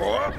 Oh!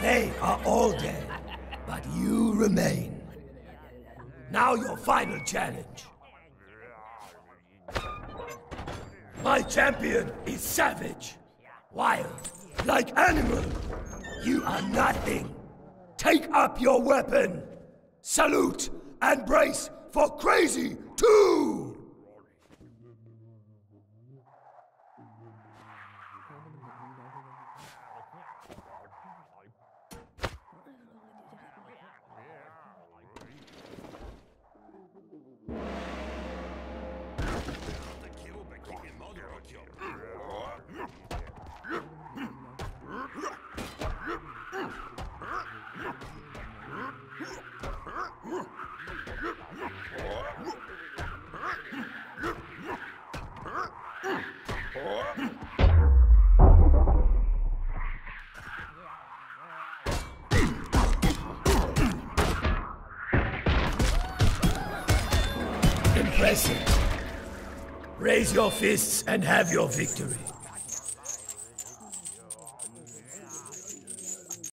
They are all dead, but you remain. Now your final challenge. My champion is savage, wild, like animal. You are nothing. Take up your weapon. Salute and brace for crazy two. Impressive. Raise your fists and have your victory.